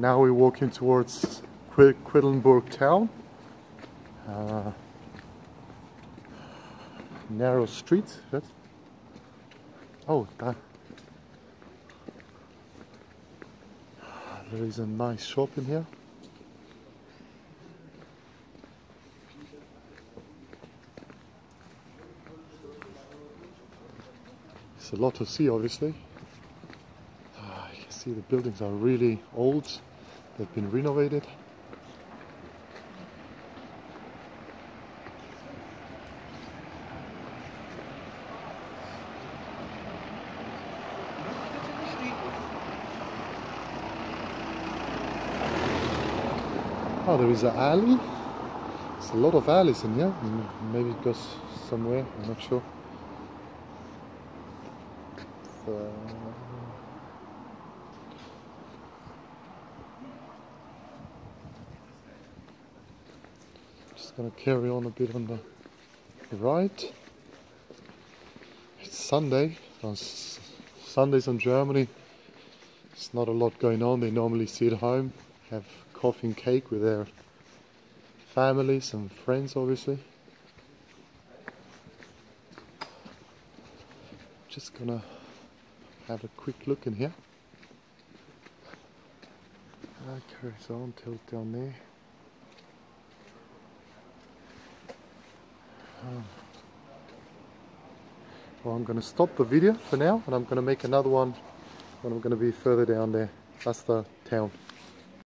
Now we're walking towards Qu Quedlinburg town. Uh, narrow street. That's oh, that. There is a nice shop in here. It's a lot to see, obviously. See the buildings are really old. They've been renovated. Oh, there is an alley. There's a lot of alleys in here. Mm, Maybe it goes somewhere. I'm not sure. So, just gonna carry on a bit on the right. It's Sunday. On Sundays in Germany, it's not a lot going on. They normally sit home, have coffee and cake with their families and friends, obviously. Just gonna have a quick look in here. That carries on, tilt down there. Um, well, I'm gonna stop the video for now and I'm gonna make another one when I'm gonna be further down there. That's the town.